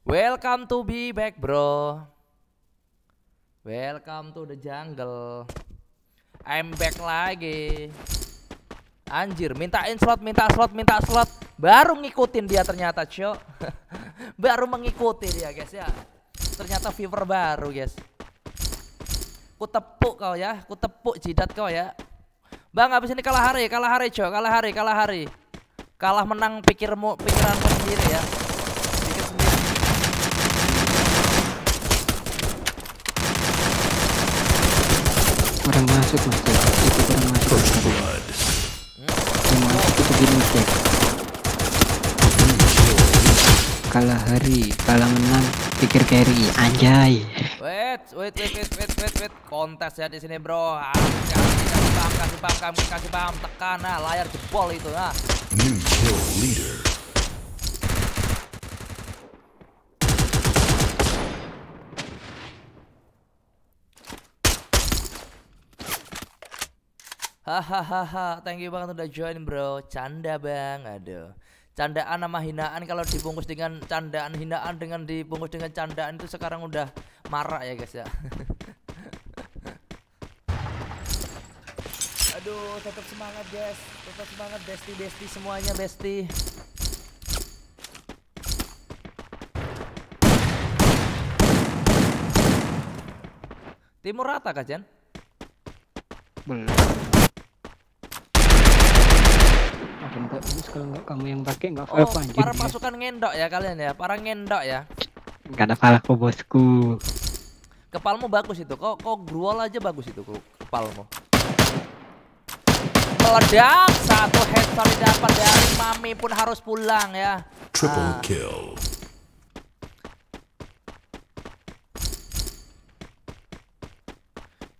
Welcome to be back bro. Welcome to the jungle. I'm back lagi. Anjir mintain slot minta slot minta slot. Baru ngikutin dia ternyata cok. Baru mengikuti dia guys ya. Ternyata fever baru guys. Ku tepuk kau ya Ku tepuk jidat kau ya. Bang habis ini kalah hari kalah hari cok. Kalah hari kalah hari. Kalah menang pikirmu pikiranmu sendiri ya Pikir sendiri Orang masuk mas tuh. Itu orang masuk. Blood. Yang masuk itu gini cek. Kalah hari, kalah menang, pikir carry, anjay. Wait, wait, wait, wait, wait, wait, wait. Kontes ya di sini, Bro. Ah, Kasih, paham, kasih paham, kasih, kasih paham. Tekan, nah, layar jebol itu, nah. New kill leader. Hahaha, thank you banget udah join, Bro. Canda, Bang. Aduh. Candaan sama hinaan kalau dibungkus dengan candaan hinaan dengan dibungkus dengan candaan itu sekarang udah marak ya, guys ya. Aduh, tetap semangat, guys. Tetap semangat, Besti, Besti semuanya, Besti. Timur rata kah, Jan? Belum. Enggak bagus kalau enggak kamu yang pakai enggak Oh, apa anjir. para pasukan ngendok ya kalian ya, para ngendok ya. Enggak ada pala kok bosku. Kepalmu bagus itu, kok kok gruol aja bagus itu kok kepalmu. Meledak satu headshot didapat dari Mami pun harus pulang ya. Triple Ah. kill.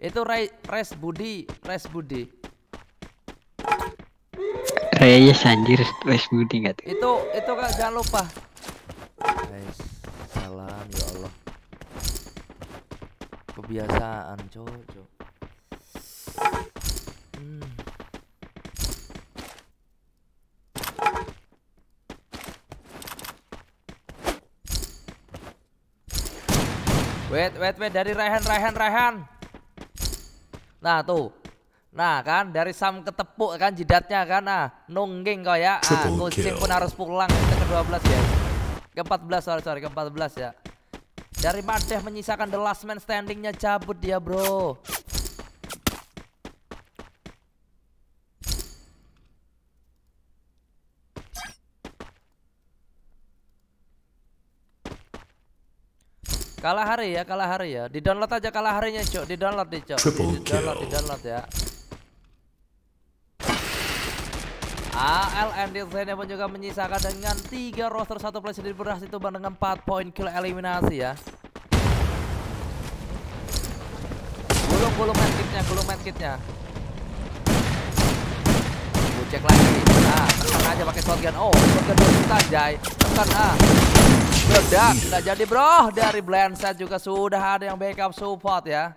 Itu Res Budi, Res Budi. Reyes anjir, Wes Budi enggak tuh. Itu itu kak jangan lupa. Guys, salam ya Allah. Kebiasaan, cocok. Hmm. Wait, wait, wait dari Rehan, Rehan, Rehan. Nah tuh, nah kan dari Sam ketepuk kan jidatnya kan, nah nungging kau ya, ah, kucing pun harus pulang kita ke 12 ya, ke 14 sorry sorry ke 14 ya. Dari Madeh menyisakan the last man standingnya cabut dia bro. Kalah hari ya, kalah hari ya. Di download aja kalah harinya, Cok. Di download di, Cok. Di download, di download ya. ALN desainnya pun juga menyisakan dengan tiga roster satu place di berhasil itu dengan 4 poin kill eliminasi ya. Gulung gulung medkitnya, gulung medkitnya. Gue cek lagi. Nah, tekan aja pakai shotgun. Oh, shotgun dua juta jay. Tekan ah. Meledak, nggak jadi bro. Dari Blendset juga sudah ada yang backup support ya.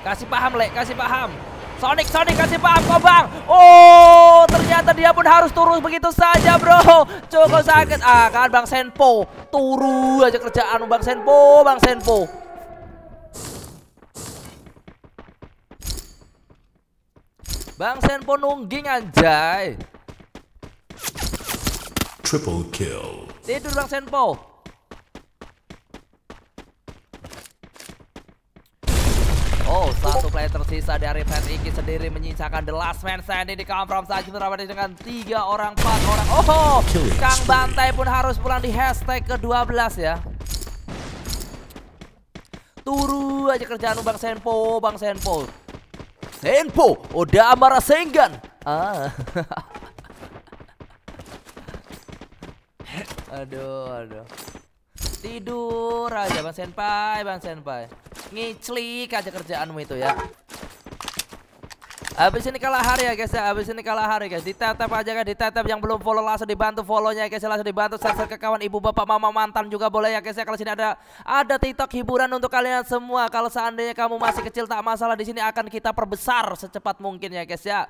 Kasih paham, Lek, kasih paham. Sonic, Sonic kasih paham kok bang. Oh, ternyata dia pun harus turun begitu saja bro. Cukup sakit. Ah kan Bang Senpo. Turu aja kerjaan Bang Senpo, Bang Senpo. Bang Senpo nungging anjay. Triple kill. Tidur Bang Senpo. Oh, satu player tersisa dari Fat Iki sendiri menyisakan the last man standing di confront saja terdapat dengan tiga orang, empat orang. Oh, Killing Kang. Bantai pun harus pulang di hashtag ke-12 ya. Turu aja kerjaan Bang Senpo, Bang Senpo. Senpo, udah amarah senggan. Ah. aduh, aduh. Tidur aja Bang Senpai, Bang Senpai. Ngiclik aja kerjaanmu itu ya. Habis ini kalah hari ya guys ya. Habis ini kalah hari guys. Ditetap aja kan, ditetap yang belum follow langsung dibantu follownya ya guys. ya. Langsung dibantu share ke kawan ibu bapak mama mantan juga boleh ya guys ya. Kalau sini ada ada TikTok hiburan untuk kalian semua. Kalau seandainya kamu masih kecil tak masalah di sini akan kita perbesar secepat mungkin ya guys ya.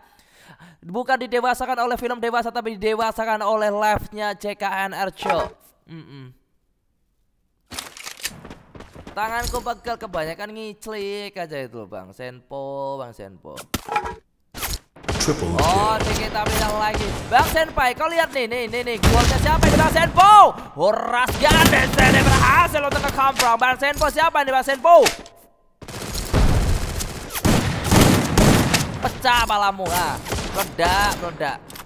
Bukan didewasakan oleh film dewasa tapi didewasakan oleh live-nya CKNR Show. Mm-mm. Tanganku pegel kebanyakan ngiclik aja itu Bang Senpo, Bang Senpo. Oh, kita bilang lagi. Bang Senpai, kau lihat nih, nih, nih, nih. Golnya siapa ini Bang Senpo? Horas Gandes ini berhasil untuk ke confront. Bang Senpo siapa nih Bang Senpo? Pecah palamu ah. Meledak, meledak.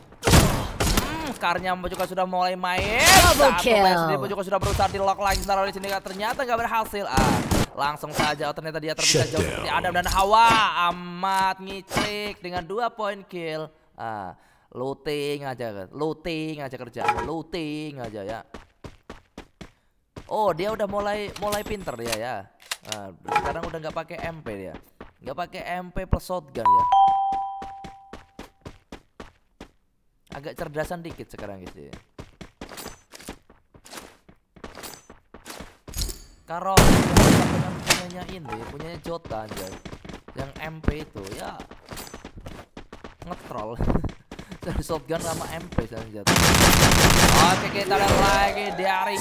Skarnya juga sudah mulai main. Double Satu kill. juga sudah berusaha di lock lagi sebentar di sini ternyata nggak berhasil. Ah, langsung saja oh, ternyata dia terpisah jauh seperti Adam dan Hawa. Amat ngicik dengan dua poin kill. Ah, looting aja. Looting aja kerjaan. Looting aja ya. Oh, dia udah mulai mulai pinter dia ya. Nah, sekarang udah nggak pakai MP dia. Nggak pakai MP plus shotgun ya. Agak cerdasan dikit sekarang gitu. ya. Karo punyanya ini, punyanya Jota anjay. Yang MP itu ya ngetrol. Dari shotgun sama MP saja. Oke kita lihat lagi dari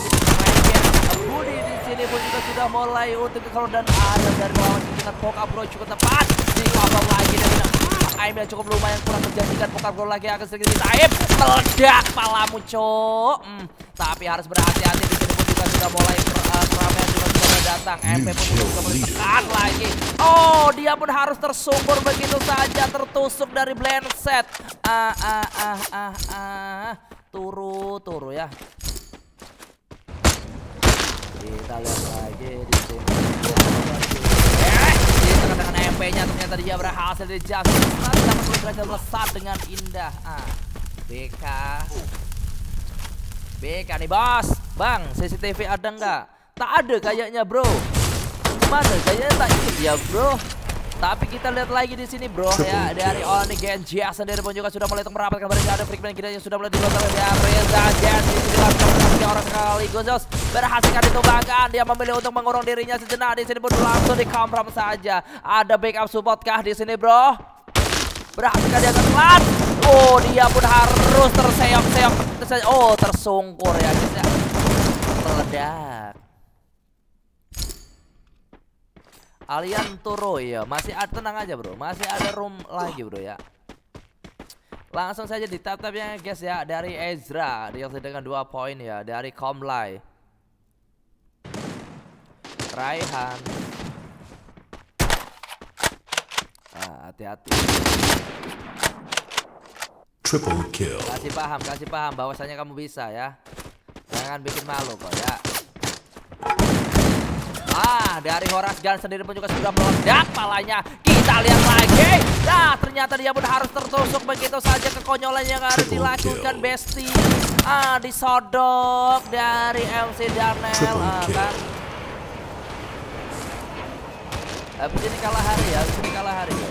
Budi di sini pun juga sudah mulai untuk kalau dan ada dari lawan dengan poka bro cukup tepat di lagi dari Aim yang cukup lumayan kurang menjanjikan poka bro lagi akan sedikit di Aim meledak palamu cok hmm, tapi harus berhati-hati di sini pun juga sudah mulai keramaian juga sudah datang. MP pun juga tekan lagi. Oh dia pun harus tersungkur begitu saja tertusuk dari blend set ah ah ah ah ah. Turu turu ya. Kita lihat lagi di sini MP-nya ternyata dia berhasil di Justice Nanti dapat berhasil melesat dengan indah. Ah BK BK nih bos. Bang CCTV ada nggak? Tak ada kayaknya bro. Mana kayaknya tak ikut ya bro. Tapi kita lihat lagi di sini bro. Ya dari Oni Genji sendiri pun juga sudah mulai merapatkan mereka ada Freakman kita yang sudah mulai dilontar oleh Reza Genji orang sekali Gozos berhasil kan ditumbangkan dia memilih untuk mengurung dirinya sejenak. Di sini pun langsung di confirm saja. Ada backup support kah di sini bro? Berhasil dia kelat oh dia pun harus terseok-seok. Terse- oh tersungkur ya guys ya. Meledak. Turo ya masih ada tenang aja bro. Masih ada room lagi bro ya langsung saja di tap tapnya guys ya dari Ezra. Dia dengan dua poin ya dari Komlai. Raihan. Ah, hati-hati. Triple kill. kasih paham kasih paham bahwasanya kamu bisa ya. Jangan bikin malu kok ya. Ah, dari Horace Gunn sendiri pun juga sudah meledak palanya. Kita lihat lagi. Nah, ternyata dia pun harus tertusuk begitu saja kekonyolan yang harus dilakukan kill. Besti. Ah, disodok dari MC Darnell. Ah, kan. Habis ini kalah hari ya, ini kalah hari ya.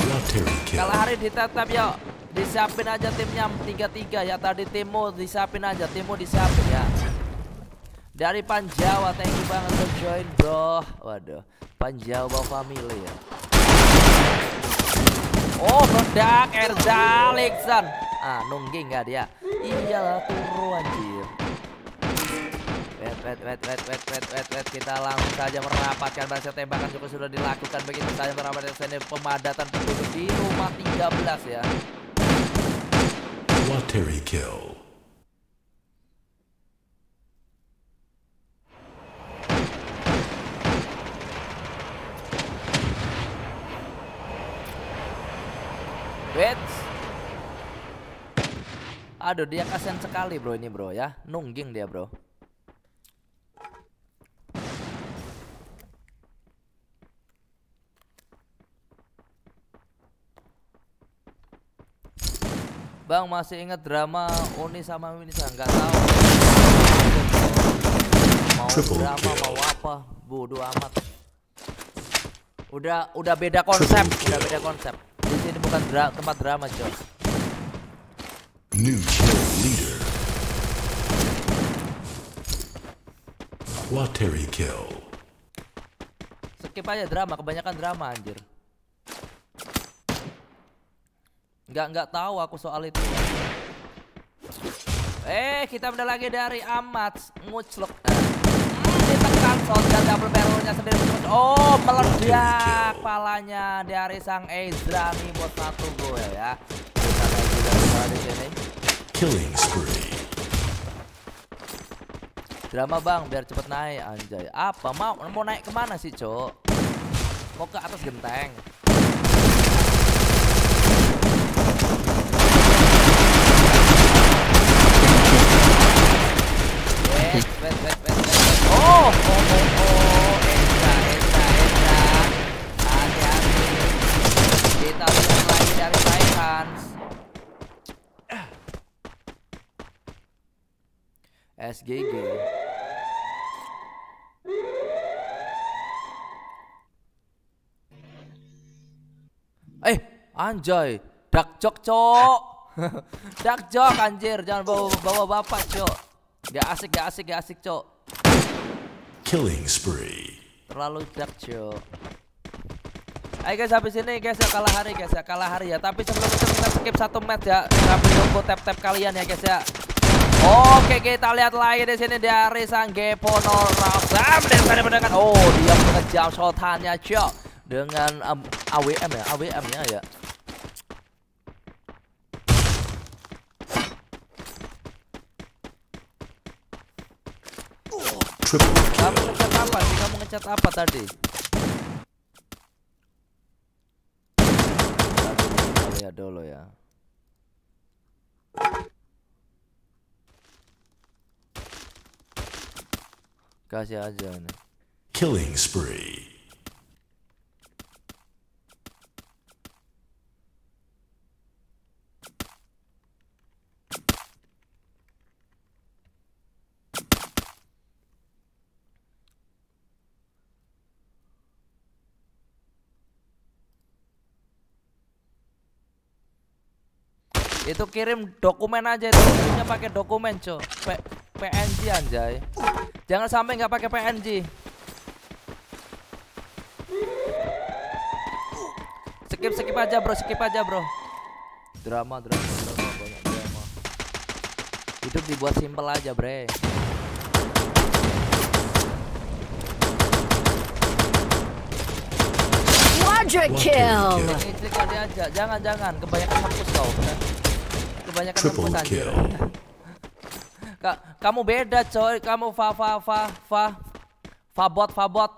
Kalah hari ditetap ya. Disiapin aja timnya 3-3 ya. Tadi Timo disiapin aja, Timo disiapin ya. Dari Panjawa, thank you banget udah join bro. Waduh, Panjawa family ya. Oh, meledak Erza Lexan. Ah, nungging nggak dia? Iyalah turu anjir. Wet, wet, wet, wet, wet, wet, wet, wet. Kita langsung saja merapatkan bahasa tembakan juga sudah dilakukan begitu saja merapatkan sini pemadatan penduduk di rumah 13 ya. Lottery kill. Wait. Aduh, dia kasihan sekali bro ini bro ya. Nungging dia bro. Bang masih ingat drama Uni sama Minisa nggak tahu. Mau drama mau apa? Bodoh amat. Udah udah beda konsep, udah beda konsep. Bukan dra- tempat drama, Jos. New kill leader. Lottery kill. Skip aja drama, kebanyakan drama anjir. Nggak nggak tahu aku soal itu. Eh, kita udah lagi dari Amat ngucluk. Ditekan shotgun double barrelnya sendiri. Oh, meledak palanya dari sang Ezra nih buat satu gol ya. Kita lagi dari di sini. Killing spree. Drama bang, biar cepet naik anjay. Apa mau mau naik ke mana sih cok? Mau ke atas genteng. Wait, wait, wait, wait. Oh, oh, oh, oh, Ezra, Ezra, Ezra. Hati-hati. Kita lihat lagi dari Titans. SGG. Eh, anjay, dak jok, cok. dak jok anjir, jangan bawa bawa bapak, cok. Gak asik, gak asik, gak asik, cok. Killing spree. Terlalu dak, cok. Ayo guys habis ini guys ya kalah hari guys ya kalah hari ya. Tapi sebelum itu kita skip satu match ya. Sambil nunggu tap tap kalian ya guys ya. Oke kita lihat lagi di sini dari sang Razam dan tadi mendengar oh dia mengejar shotannya cok. Dengan um, AWM ya AWM ya kamu ngecat apa sih? Kamu ngecat apa tadi? Kita lihat dulu ya. Kasih aja nih Killing spree. Itu kirim dokumen aja itu. Kirimnya pakai dokumen co P PNG anjay. Jangan sampai nggak pakai PNG skip skip aja bro. Skip aja bro. Drama drama drama. Banyak drama. Hidup dibuat simpel aja bre. Quadra kill. jangan jangan. Kebanyakan hapus kau kebanyakan anjir kill. Ka kamu beda coy, kamu fa fa fa fa fabot fabot.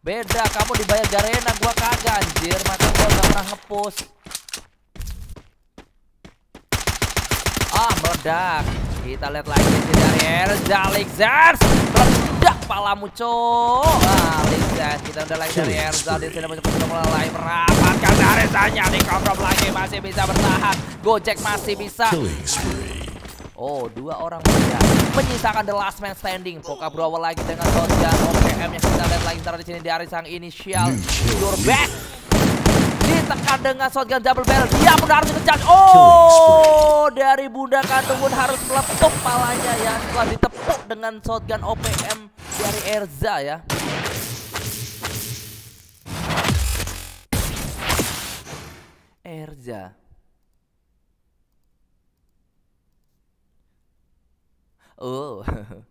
Beda, kamu dibayar Garena, gua kagak anjir, maka gua gak pernah ngepus. Ah, meledak. Kita lihat lagi dari Erza Alexars. Meledak palamu cok. Ah, Alexars, kita udah lagi dari Erza di sini sudah mulai merapatkan dari Zanya di kontrol lagi masih bisa bertahan. Gojek masih bisa. Oh, dua orang saja menyisakan the last man standing. Poka berawal lagi dengan shotgun OPM yang kita lihat lagi taruh di sini dari sang inisial your back. Ditekan dengan shotgun double barrel. Dia pun harus dikejar. Oh, dari bunda kandung pun harus meletup palanya ya setelah ditepuk dengan shotgun OPM dari Erza ya. Erza. Oh.